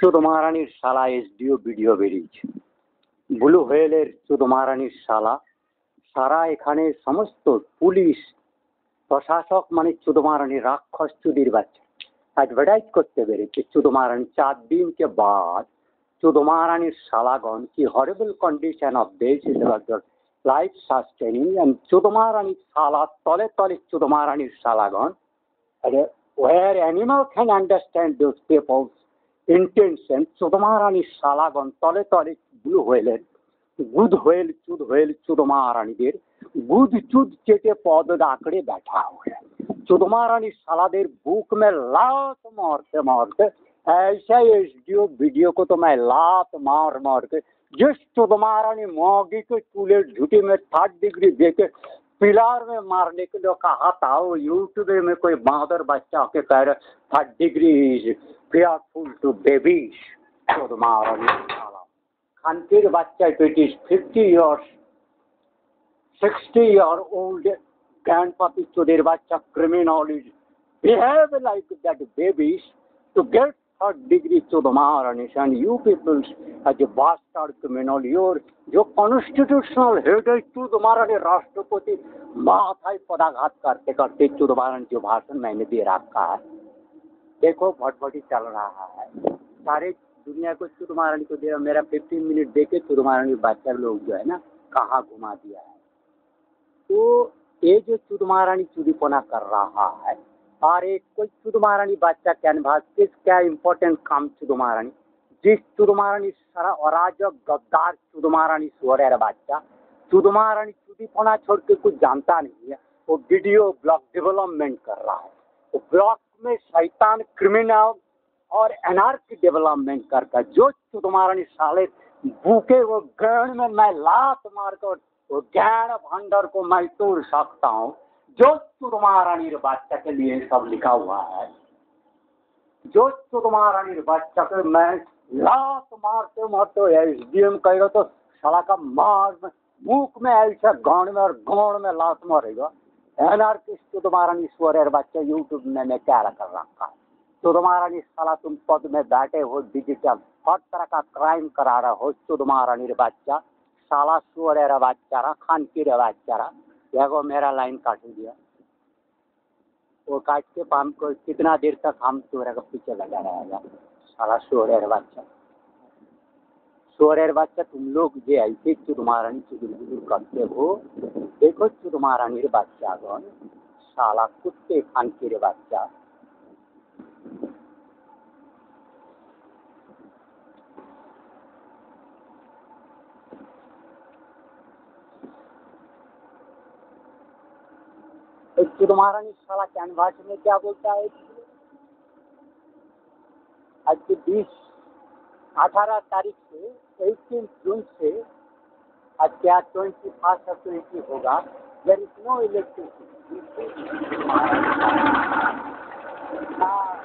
চোদ মারানির শালা SDO video বেরিয়েছে। ব্লু হোয়েলের চোদমারানির শালা, সারা এখানে সমস্ত পুলিশ, প্রশাসক মানে চোদমারানির রাক্ষস চুদির বাচ্চা। অ্যাডভার্টাইজ করতে বেরিয়েছে চোদ চার দিনকে বাদ। চোদ শালাগণ কি হরেবল কন্ডিশন অফ দেশ ইজ লাইফ সাস্টেনিং অ্যান্ড চোদমারানির শালা, তলে তলে চোদ মারানির শালাগণ where animal can understand those peoples intention সুদমারানী শালাগণ, তলে তলে গুলো হইলেন। গুদ হইল চুদ হইল চুদমা রানীদের গুদ চুদ চেটে পদ আঁকড়ে बैठा हुआ চুদমা রানী শালাদের বুক মে লাত मारते मारते ऐसा एस डी वीडियो को तो मैं लात मार मार के जिस चुदमा रानी मोगी के चूल्हे झूठी में थर्ड डिग्री दे पिलार में मारने के लिए कहा था, वो यूट्यूब में कोई मादर बच्चा के कह रहे था डिग्री इज़ फेयरफुल टू तो बेबी खानपीर बच्चा it is fifty years sixty year old grandpappy to their bacha criminal is behave like that babies to get third degree to the Maharanish and you people as a bastard criminal, your, your constitutional hatred to the Maharani राष्ट्रपति महाथाई पदाघात करते करते चुदमारण जो भाषण मैंने दे रखा है देखो भटभटी चल रहा है सारे दुनिया को चुदमारण को दे मेरा फिफ्टीन मिनट दे के लोग जो है ना कहाँ घुमा दिया है तो ये जो चुदमारानी चुरीपना कर रहा है एक कोई चुद महारानी बच्चा कैनभास किस क्या इम्पोर्टेंट काम चुद महारानी जिस चुद महारानी सारा अराजक, गद्दार चुद महारानी सोरेर चुद महारानी चुदीपना छोड़ के कुछ जानता नहीं है। वो वीडियो ब्लॉक डेवलपमेंट कर रहा है। वो ब्लॉग में शैतान क्रिमिनल और एनआरकी डेवलपमेंट कर कर जो तुम्हारा साले भूखे वो ज्ञान में मैं लात मारकर, वो ज्ञान भंडार को मैं तोड़ सकता हूँ। जो तुम्हारानी बच्चा के लिए सब लिखा हुआ है, जो तुम्हारानी बच्चा के मैं लात मारते मारते एस डी एम कह रहे तो साला का मार मुख में ऐसा गांड में और गांड में लात मारेगा। एनआरकिस्ट तुम्हारा ईश्वर बच्चा यूट्यूब में मैं क्या कर रखा है? चुदमारानी साला तुम पद में बैठे हो डिजिटल हर तरह का क्राइम करा रहे हो चुदमारानी बच्चा साला सुअर बच्चारा खान की बच्चारा देखो मेरा लाइन काट दिया। वो काट के पाम को कितना देर तक हम चोरे का पीछे लगा रहेगा सारा सोरे बच्चा। सुअर बच्चा, तुम लोग जे ऐसे चुरमारानी चुगुल करते हो। देखो चुरमारानी बच्चा गण साला कुत्ते खान के बच्चा। चुदमारानी साला कैनवास में क्या बोलता है आज के बीस अठारह तारीख से एटीन जून से आज क्या ट्वेंटी फ़र्स्ट और ट्वेंटी होगा देर इज़ नो इलेक्ट्रिसिटी हाँ